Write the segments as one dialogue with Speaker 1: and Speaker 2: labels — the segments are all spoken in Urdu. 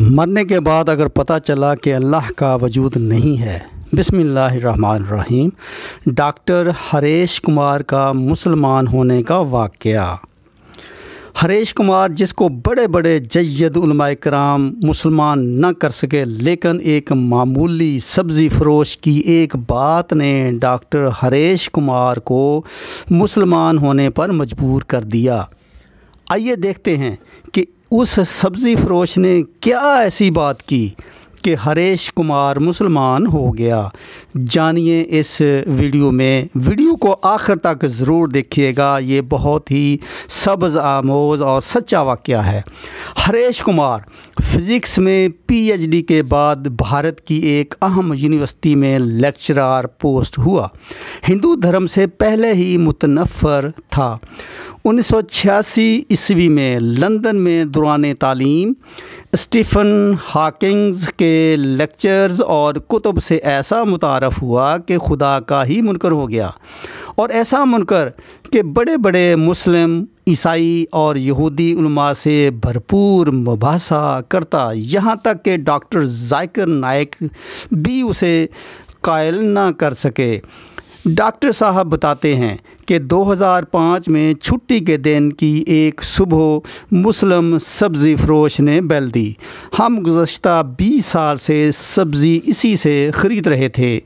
Speaker 1: مرنے کے بعد اگر پتہ چلا کہ اللہ کا وجود نہیں ہے، بسم اللہ الرحمن الرحیم، ڈاکٹر ہریش کمار کا مسلمان ہونے کا واقعہ۔ ہریش کمار جس کو بڑے بڑے جید علماء کرام مسلمان نہ کر سکے، لیکن ایک معمولی سبزی فروش کی ایک بات نے ڈاکٹر ہریش کمار کو مسلمان ہونے پر مجبور کر دیا۔ آئیے دیکھتے ہیں کہ اس سبزی فروش نے کیا ایسی بات کی کہ ہریش کمار مسلمان ہو گیا؟ جانیے اس ویڈیو میں، ویڈیو کو آخر تک ضرور دیکھیے گا۔ یہ بہت ہی سبز، آموز اور سچا واقعہ ہے۔ ہریش کمار فزکس میں پی ایچ ڈی کے بعد بھارت کی ایک اہم یونیورسٹی میں لیکچرار پوسٹ ہوا۔ ہندو دھرم سے پہلے ہی متنفر تھا۔ انیس سو چھیاسی عیسوی میں لندن میں دوران تعلیم اسٹیفن ہاکنگز کے لیکچرز اور کتب سے ایسا متعارف ہوا کہ خدا کا ہی منکر ہو گیا۔ اور ایسا منکر کہ بڑے بڑے مسلم، عیسائی اور یہودی علماء سے بھرپور مباحثہ کرتا۔ یہاں تک کہ ڈاکٹر ذائقر نائک بھی اسے قائل نہ کر سکے۔ ڈاکٹر صاحب بتاتے ہیں کہ دو ہزار پانچ میں چھٹی کے دن کی ایک صبح مسلم سبزی فروش نے بیل دی۔ ہم گزشتہ بیس سال سے سبزی اسی سے خرید رہے تھے۔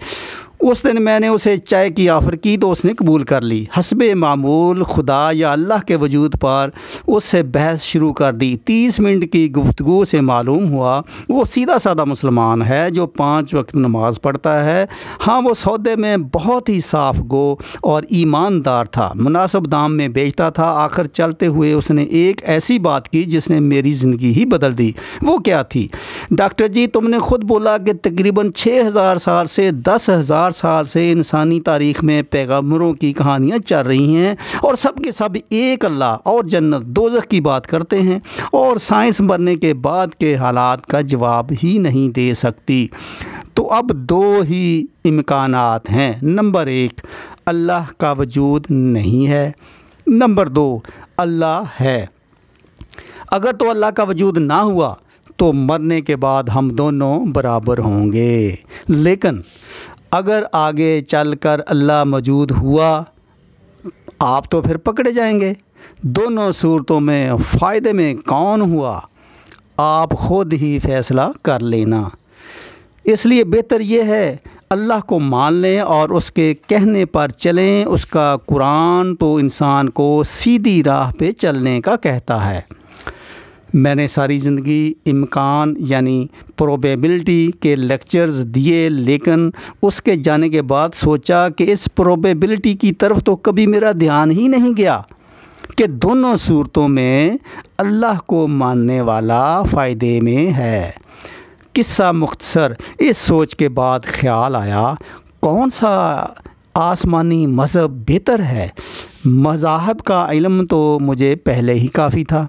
Speaker 1: اس دن میں نے اسے چائے کی آفر کی تو اس نے قبول کر لی۔ حسب معمول، خدا یا اللہ کے وجود پر اس سے بحث شروع کر دی۔ تیس منٹ کی گفتگو سے معلوم ہوا، وہ سیدھا سادہ مسلمان ہے جو پانچ وقت نماز پڑھتا ہے۔ ہاں وہ سودے میں بہت ہی صاف گو اور ایماندار تھا۔ مناسب دام میں بیچتا تھا۔ آخر چلتے ہوئے اس نے ایک ایسی بات کی جس نے میری زندگی ہی بدل دی۔ وہ کیا تھی؟ ڈاکٹر جی تم نے خود بولا کہ تقریباً چھ ہزار سال سے دس ہزار سال سے انسانی تاریخ میں پیغمبروں کی کہانیاں چل رہی ہیں اور سب کے سب ایک اللہ اور جنت دوزخ کی بات کرتے ہیں اور سائنس مرنے کے بعد کے حالات کا جواب ہی نہیں دے سکتی۔ تو اب دو ہی امکانات ہیں۔ نمبر ایک، اللہ کا وجود نہیں ہے۔ نمبر دو، اللہ ہے۔ اگر تو اللہ کا وجود نہ ہوا تو مرنے کے بعد ہم دونوں برابر ہوں گے۔ لیکن اگر آگے چل کر اللہ موجود ہوا، آپ تو پھر پکڑے جائیں گے۔ دونوں صورتوں میں فائدے میں کون ہوا؟ آپ خود ہی فیصلہ کر لینا۔ اس لیے بہتر یہ ہے، اللہ کو مان لیں اور اس کے کہنے پر چلیں۔ اس کا قرآن تو انسان کو سیدھی راہ پہ چلنے کا کہتا ہے۔ میں نے ساری زندگی امکان یعنی پروبیبلٹی کے لیکچرز دیے، لیکن اس کے جانے کے بعد سوچا کہ اس پروبیبلٹی کی طرف تو کبھی میرا دھیان ہی نہیں گیا کہ دونوں صورتوں میں اللہ کو ماننے والا فائدے میں ہے۔ قصہ مختصر، اس سوچ کے بعد خیال آیا، کون سا آسمانی مذہب بہتر ہے؟ مذاہب کا علم تو مجھے پہلے ہی کافی تھا۔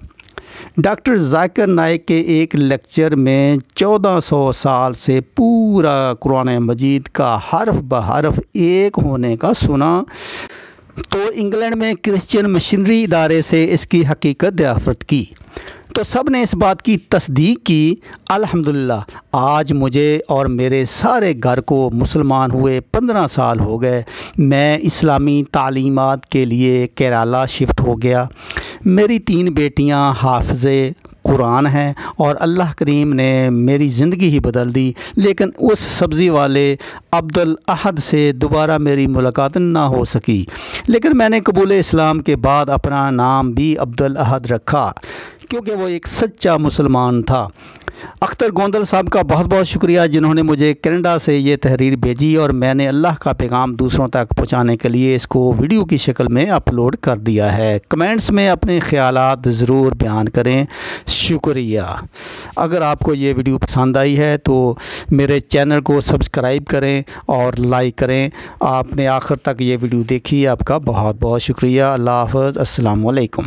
Speaker 1: ڈاکٹر ذاکر نائک کے ایک لیکچر میں چودہ سو سال سے پورا قرآن مجید کا حرف بحرف ایک ہونے کا سنا، تو انگلینڈ میں کرسچن مشنری ادارے سے اس کی حقیقت دریافت کی۔ تو سب نے اس بات کی تصدیق کی، الحمدللہ، آج مجھے اور میرے سارے گھر کو مسلمان ہوئے پندرہ سال ہو گئے۔ میں اسلامی تعلیمات کے لیے کیرالہ شفٹ ہو گیا۔ میری تین بیٹیاں حافظ قرآن ہیں اور اللہ کریم نے میری زندگی ہی بدل دی۔ لیکن اس سبزی والے عبد الاحد سے دوبارہ میری ملاقات نہ ہو سکی۔ لیکن میں نے قبول اسلام کے بعد اپنا نام بھی عبد الاحد رکھا۔ کیونکہ وہ ایک سچا مسلمان تھا۔ اختر گوندل صاحب کا بہت بہت شکریہ جنہوں نے مجھے کینیڈا سے یہ تحریر بھیجی اور میں نے اللہ کا پیغام دوسروں تک پہنچانے کے لیے اس کو ویڈیو کی شکل میں اپلوڈ کر دیا ہے۔ کمنٹس میں اپنے خیالات ضرور بیان کریں۔ شکریہ۔ اگر آپ کو یہ ویڈیو پسند آئی ہے تو میرے چینل کو سبسکرائب کریں اور لائک کریں۔ آپ نے آخر تک یہ ویڈیو دیکھی، آپ کا بہت بہت شکریہ۔ اللہ حافظ۔ السلام علیکم۔